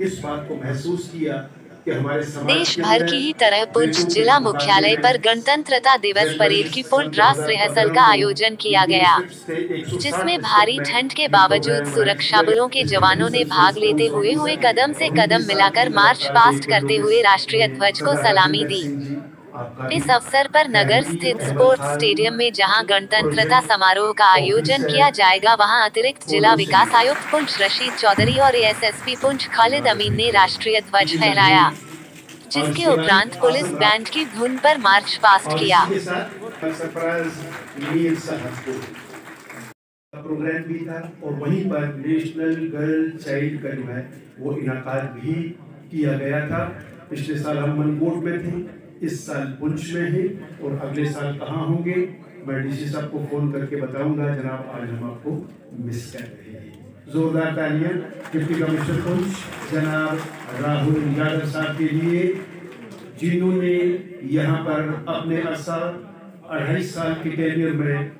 इस बात को महसूस किया कि हमारे समाज देश भर की ही तरह पुंछ जिला मुख्यालय पर गणतंत्रता दिवस परेड की पूर्ण ड्रास रिहर्सल का आयोजन किया गया जिसमें भारी ठंड के बावजूद सुरक्षा बलों के जवानों ने भाग लेते हुए हुए कदम से कदम मिलाकर मार्च पास्ट करते हुए राष्ट्रीय ध्वज को सलामी दी। इस अवसर पर नगर स्थित स्पोर्ट्स स्टेडियम में जहाँ गणतंत्रता समारोह का आयोजन किया जाएगा वहाँ अतिरिक्त जिला विकास आयुक्त पुंछ रशीद चौधरी और एएसएसपी पुंछ खालिद अमीन ने राष्ट्रीय ध्वज फहराया जिसके उपरांत पुलिस बैंड की धुन पर मार्च पास्ट किया। प्रोग्राम भी था और वहीं पर नेशनल गर्ल चाइल्ड का जो है वो भी किया गया था। पिछले साल हम मनकोट में थे इस साल पुंछ में हैं और अगले साल कहाँ होंगे? मैं डीसी साहब को फ़ोन करके बताऊँगा, जनाब, आज हम आपको मिस कर रहे हैं। जोरदार तालियाँ, डिप्टी कमिश्नर पुंछ, जनाब राहुल यादव साहब के लिए, जिन्होंने यहाँ पर अपने अरसा अढ़ाई साल के कैरियर में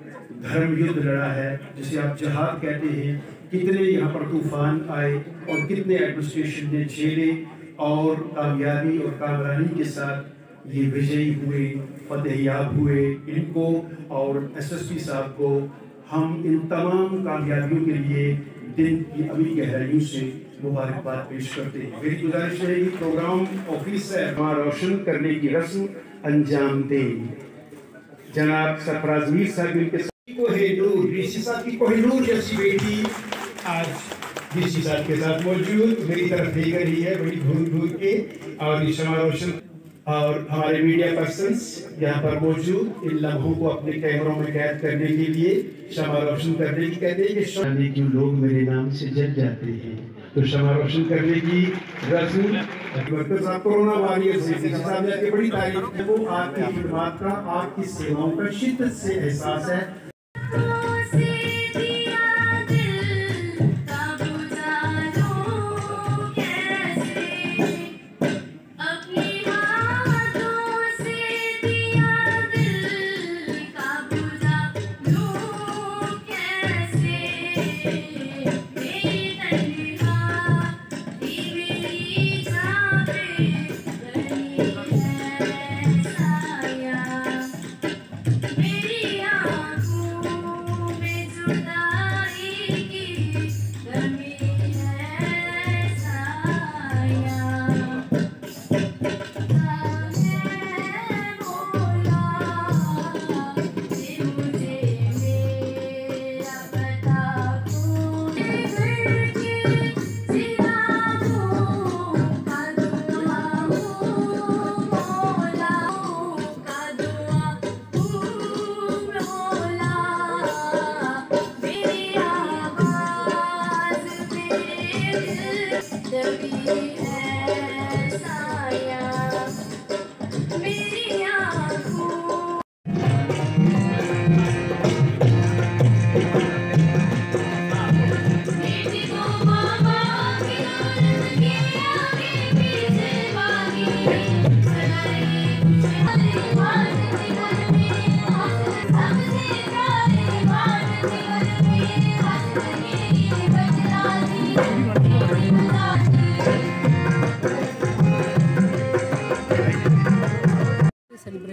धर्म युद्ध लड़ा है, जिसे आप जहाद कहते हैं, कितने यहाँ पर तूफ़ान आए और कितने एडमिनिस्ट्रेशन ने झेले और कामयाबी और कामरानी के साथ ये विजयी हुए फतेहयाब हुए। इनको और एसएसपी साहब को हम इन तमाम कामयाबियों के लिए दिन की अभी गहराइयों से मुबारकबाद पेश करते हैं। मेरी गुजारिश रहेगी प्रोग्राम ऑफ़िस से वहाँ रोशन करने की रस्म अंजाम दें। जनाब सरफराज मीर साहब, इनके कोहिनूर जैसी बेटी आज के साथ मौजूद। मेरी तरफ़ देख रही है, बड़ी घूर घूर के और ये रोशन और हमारे मीडिया पर्संस यहाँ पर मौजूद, इन लम्हों को अपने कैमरों में कैद करने के लिए क्षमा रोशन करने की कहते हैं कि क्यों लोग मेरे नाम से जल जाते हैं। तो क्षमा रोशन करने की रस्म, डॉक्टर साहब, कोरोना वॉरियर से साहब ने आपकी बड़ी तारीफ़ है वो आपकी खिदमत का, आपकी सेवाओं का शिद्दत से एहसास है।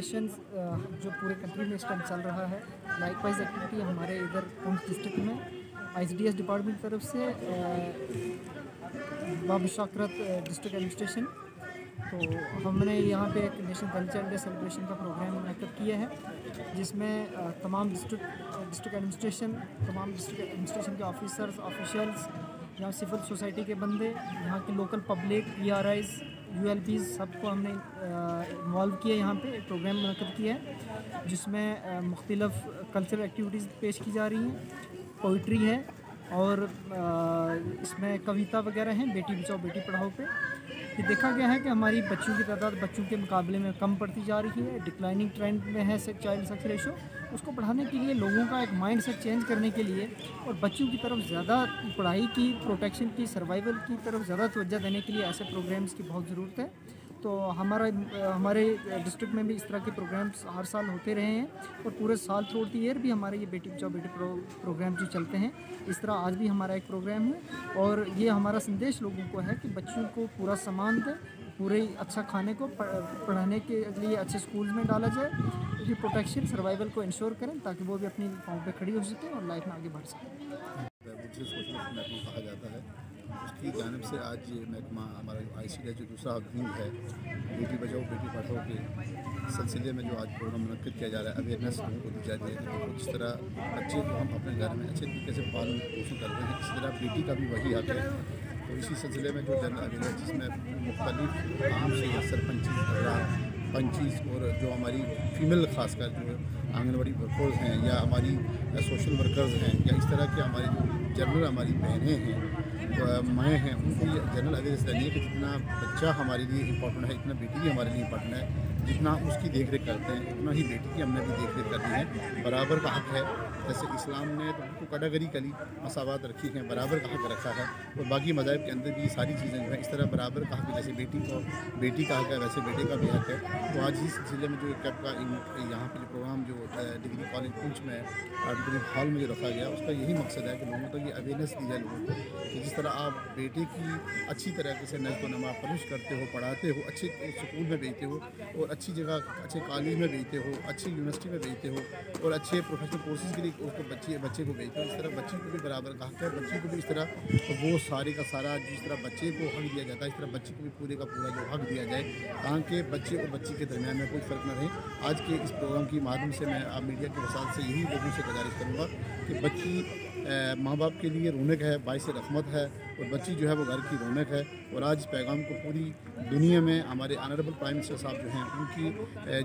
सेलिब्रेशन जो पूरे कंट्री में इस टाइम चल रहा है लाइकवाइज एक्टिविटी हमारे इधर पुंछ डिस्ट्रिक्ट में आईसीडीएस डिपार्टमेंट की तरफ़ से बाबशाकरत डिस्ट्रिक्ट एडमिनिस्ट्रेशन तो हमने यहाँ पे एक नेशनल कल्चर डे सेलिब्रेशन का प्रोग्राम मुनद किया है, जिसमें तमाम डिस्ट्रिक्ट डिस्ट्रिक्ट एडमिनिस्ट्रेशन तमाम डिस्ट्रिक्ट एडमिनिस्ट्रेशन के ऑफिसर्स ऑफिशियल्स यहाँ सिविल सोसाइटी के बंदे, यहाँ की लोकल पब्लिक आईज यू एल सबको हमने इन्वॉल्व किया यहाँ पे प्रोग्राम मुनद किया है, जिसमें मुख्तलफ़ कल्चरल एक्टिविटीज़ पेश की जा रही हैं। पोइट्री है और इसमें कविता वगैरह हैं, बेटी बचाओ, बेटी पढ़ाओ पे। ये देखा गया है कि हमारी बच्चों की तादाद बच्चों के मुकाबले में कम पड़ती जा रही है। डिक्लाइनिंग ट्रेंड में है चाइल्ड सेक्स रेशो उसको पढ़ाने के लिए लोगों का एक माइंड सेट चेंज करने के लिए और बच्चों की तरफ़ ज़्यादा पढ़ाई की प्रोटेक्शन की सर्वाइवल की तरफ़ ज़्यादा तवज्जो देने के लिए ऐसे प्रोग्राम्स की बहुत ज़रूरत है। तो हमारा हमारे डिस्ट्रिक्ट में भी इस तरह के प्रोग्राम्स हर साल होते रहे हैं और पूरे साल थ्रू द ईयर भी हमारे ये बेटी बचाओ बेटी प्रो, प्रोग्राम जो चलते हैं इस तरह आज भी हमारा एक प्रोग्राम है। और ये हमारा संदेश लोगों को है कि बच्चों को पूरा सामान दें पूरे अच्छा खाने को पढ़ाने के लिए अच्छे स्कूल्स में डाला जाए उनकी प्रोटेक्शन सर्वाइवल को इंश्योर करें ताकि वो भी अपनी पाँव पे खड़ी हो सके और लाइफ में आगे बढ़ सकें। कहा जाता है। उसकी जानब से आज ये महकमा हमारा आई सी जो दूसरा विंग है, बेटी बचाओ, बेटी पढ़ाओ के सिलसिले में जो आज प्रोग्राम मुनद किया जा रहा है अवेयरनेस लोगों को दी जा रही है कि जिस तरह बच्चे को हम अपने घर में अच्छे तरीके से पालन पोषण करते हैं। इसी तरह बेटी का भी वही हक है। तो इसी सिलसिले में जो जन अवेयरनेस जिसमें मुख्तलिफ़ आम से सरपंची पंचीस और जो हमारी फीमेल खासकर जो आंगनबाड़ी वर्कर्स हैं या हमारी सोशल वर्कर्स हैं या इस तरह के हमारी जो जनरल हमारी बहनें हैं माएँ हैं, उनको ये जनरल अवेयरनेस देनी है कि जितना बच्चा हमारे लिए इम्पोर्टेंट है, इतना बेटी भी हमारे लिए इम्पोर्टेंट है जितना उसकी देख रेख करते हैं, उतना ही बेटी की हमने भी देख रेख करनी है। बराबर का हक है। जैसे इस्लाम ने तो उनको कैटेगरी कली मसावत रखी है, बराबर का हक रखा है। और बाकी मज़ाहब के अंदर भी ये सारी चीज़ें जो है। इस तरह बराबर का हक है। जैसे बेटी को, बेटी का हक है, वैसे बेटे का भी हक है। तो आज इस सिलसिले में जो कैब का यहाँ पर प्रोग्राम जो डिग्री कॉलेज पुंछ में ऑडिटोरियम हॉल में जो रखा गया, उसका यही मकसद है कि लोगों तक ये अवेयरनेस दी जाए लोगों को कि जिस तरह आप बेटे की अच्छी तरीके से नज़र नमा परवरिश करते हो, पढ़ाते हो, अच्छे स्कूल में भेजते हो, और अच्छी जगह, अच्छे कॉलेज में भेजते हो अच्छी यूनिवर्सिटी में भेजते हो और अच्छे प्रोफेशनल कोर्सेज के लिए उसको बच्चे बच्चे को भेजते हो इस तरह बच्चे को भी बराबर का हक है बच्चे को भी इस तरह वो सारे का सारा, जिस तरह बच्चे को हक दिया जाता है, इस तरह बच्चे को भी पूरे का पूरा जो हक दिया जाए, ताकि बच्चे और बच्ची के दरमियान में कोई फ़र्क न रहे। आज के इस प्रोग्राम के माध्यम से मैं, आप मीडिया के वसात से यही लोगों से गुजारिश करूँगा कि बच्ची माँ बाप के लिए रौनक है बाईस रहमत है और बच्ची जो है वो घर की रौनक है और आज इस पैगाम को पूरी दुनिया में हमारे ऑनरेबल प्राइम मिनिस्टर साहब जो हैं, उनकी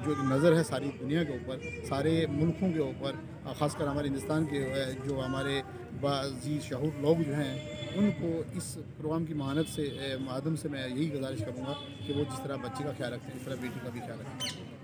जो नज़र है सारी दुनिया के ऊपर, सारे मुल्कों के ऊपर ख़ासकर हमारे हिंदुस्तान के जो हमारे बाजी शहूर लोग जो हैं, उनको इस प्रोग्राम की मानत से माध्यम से मैं यही गुजारिश करूँगा कि वो जिस तरह बच्चे का ख्याल रखते हैं इस तरह बेटी का भी ख्याल रखें।